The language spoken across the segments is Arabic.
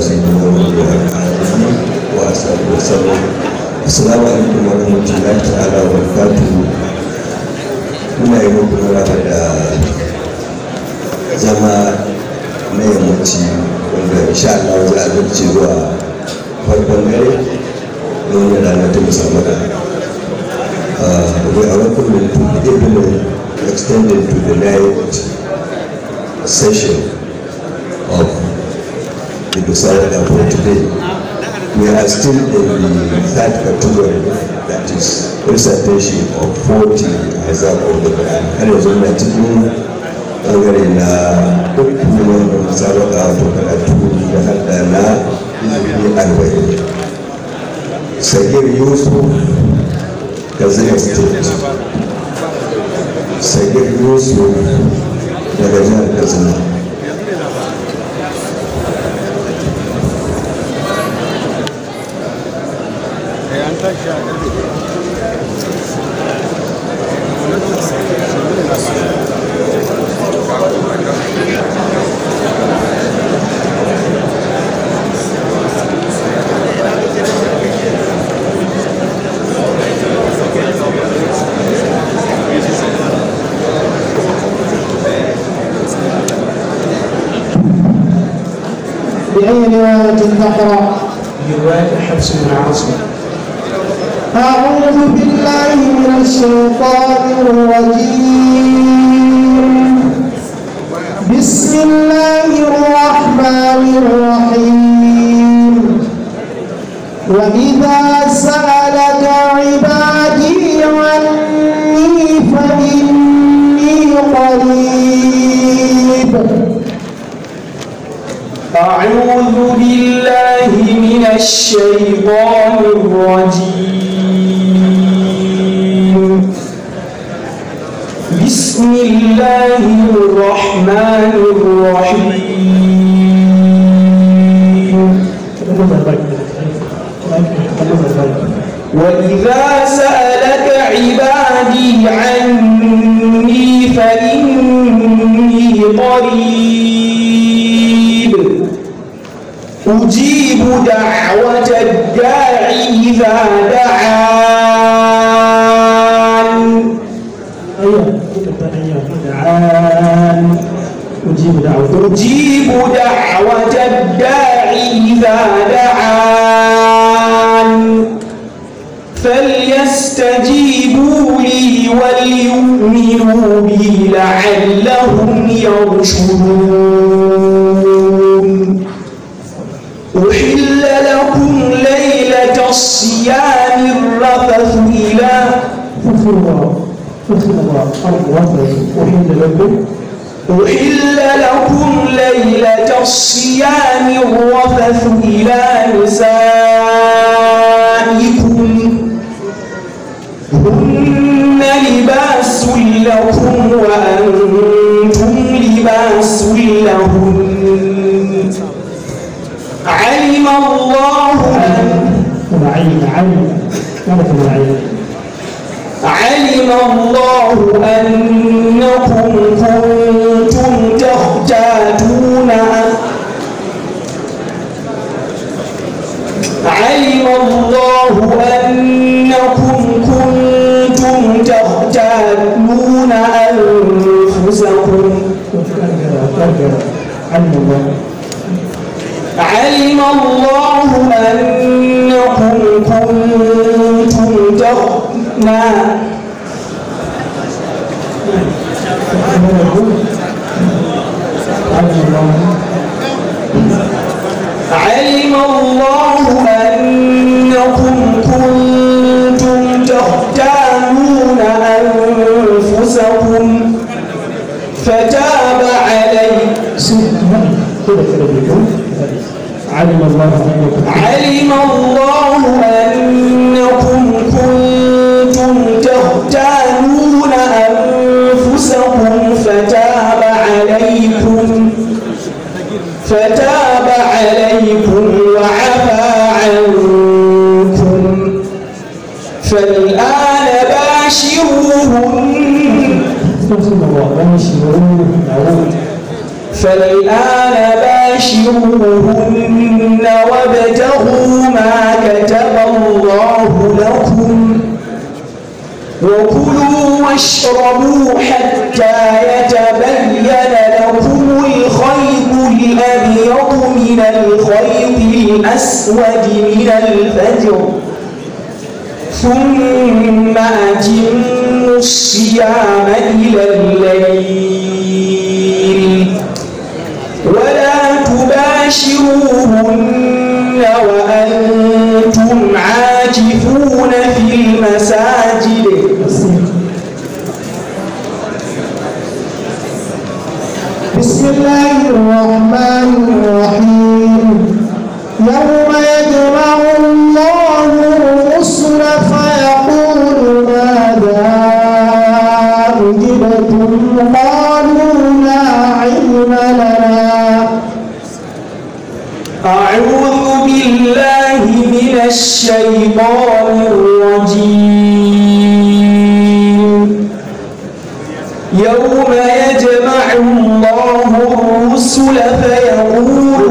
سيدنا محمد وعلى آله وأصحابه وسلم السلام عليكم ورحمة الله تعالى وبركاته muna yi muku maraba da zama na yammaci wanda insha Allah za a zarce zuwa farkon dare don yana rana ta musamman Uh, we are welcoming to the evening extended to the night session of the Dosara for today. We are still in the third category, that is recitation of 40 Azab of the Quran. Har yanzu na cikin ɓangare na uku wanda musabaka wato karatu da hada na izini arba'in. Sagir Yusuf Katsina State. Sagir Yusuf daga jihar Katsina. بأي رواية تقرأ؟ برواية حفص بن عاصم أعوذ بالله من الشيطان الرجيم. بسم الله الرحمن الرحيم. وإذا سألك عبادي عني فإني قريب. أعوذ بالله من الشيطان الرجيم. بسم الله الرحمن الرحيم. وإذا سألك عبادي عني فإني قريب. أجيب دعوة الداع إذا دعان أجيب دعوة أجيب دعوة الداع إذا دعان فليستجيبوا لي وليؤمنوا بي لعلهم يرشدون أحل لكم ليلة الصيام الرفث إلى فخر أحل لكم أحل لكم ليلة الصيام الرفث إلى نسائكم. هن لباس لكم وأنتم علم الله أنكم كنتم تختانون أنفسكم. علم الله أنكم كنتم علم الله كده كده علم الله. علم الله فالآن باشروهن وابتغوا ما كتب الله لكم وكلوا واشربوا حتى يتبين لكم الخيط الأبيض من الخيط الأسود من الفجر ثم أتموا الصيام إلى الليل وأنتم عاكفون في المساجد. بسم الله الرحمن الرحيم. أعوذ بالله من الشيطان الرجيم. يوم يجمع الله الرسل فيقول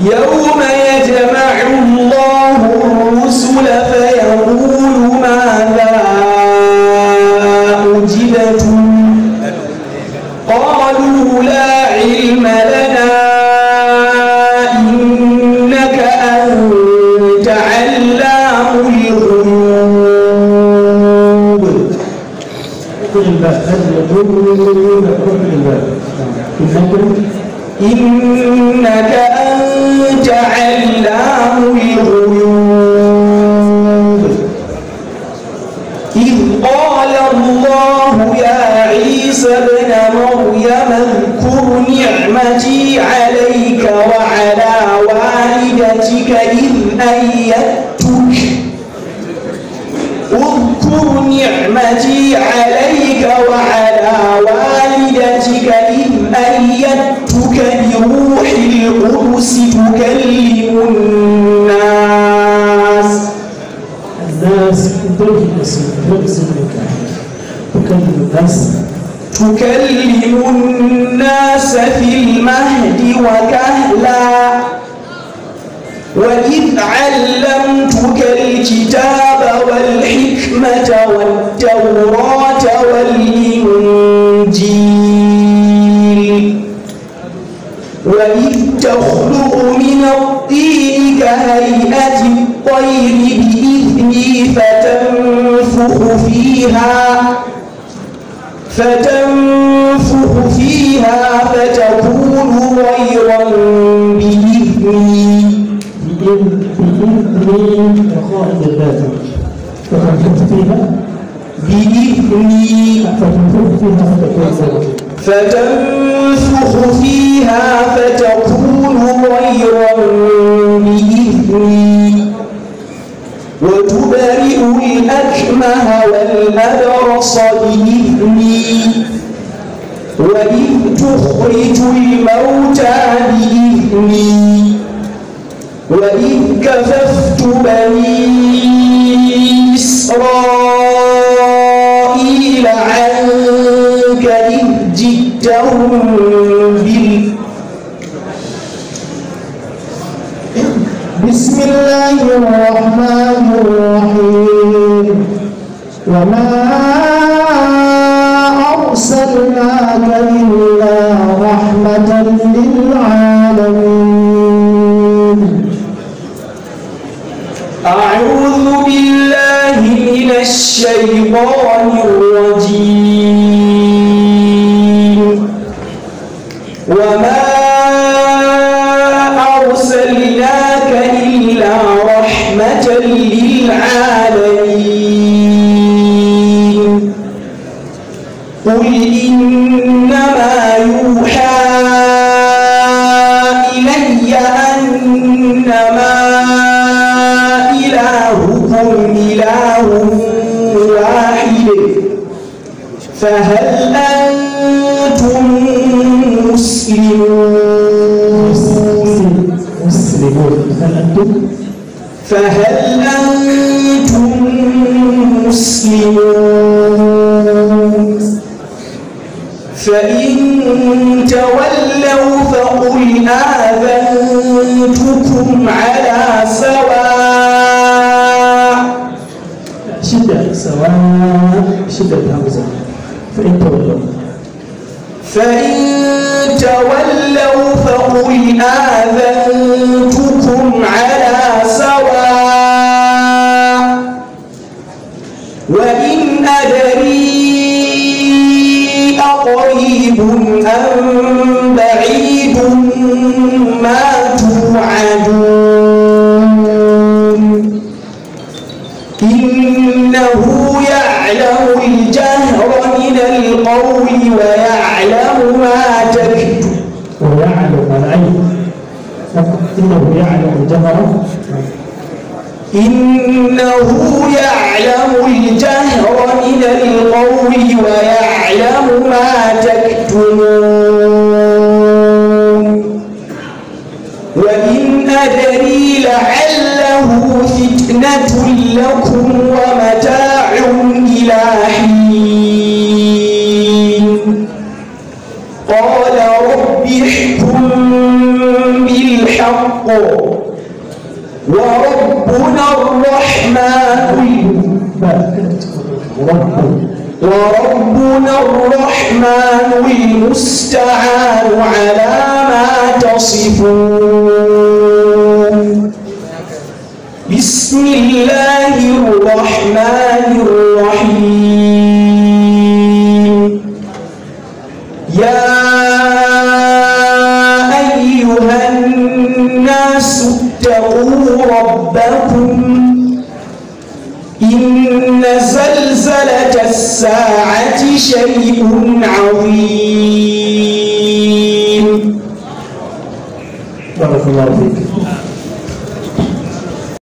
يوم يجمع الله الرسل فيقول ماذا إنك أنت علام الغيوب. القدس تكلم الناس. الناس تكلم الناس تكلم الناس في المهد وكهلا. وإذ علمتك الكتاب والحكمة والتوراة والإنجيل. كهيئة الطير بإذني فتنفخ فيها فتنفخ فيها فتكون طيرا بإذني. بإذن بإذن وقائد الباب فتنفخ فيها بإذني فتنفخ فيها. فتكون زوجة فتنفخ فيها فتكون طيرا بإذني وتبرئ الأكمه والأبرص بإذني. وإذ تخرج الموتى بإذني. وإذ كففت بني إسرائيل عنك إذ جئتهم بال بسم الله الرحمن الرحيم. وما أرسلناك إلا رحمة للعالمين. أعوذ بالله من الشيطان الرجيم. وما أرسلناك إلا رحمة للعالمين قل إنما يوحى إلي أنما إلهكم إله واحد فهل أنتم مسلمون مسلمون هل أنتم فهل أنتم مسلمون فإن تولوا فقل آذنتكم على سواء شدة سواء شدة همزة فإن تولوا فإن تولوا فقل آذنتكم على سواء. وإن أدري أقريب أم بعيد ما توعدون. إنه يعلم الجهر من القول ويعلم ما تكتب ويعلم العين إنه يعلم الجهر. إنه يعلم الجهر من القول ويعلم ما تكتمون. وإن أدري لعله فتنة لكم ومتاع إلى حين وربنا الرحمن. رب وربنا الرحمن المستعان على ما تصفون. بسم الله الرحمن الرحيم. يا اتقوا ربكم إن زلزلة الساعة شيء عظيم. بارك الله فيك.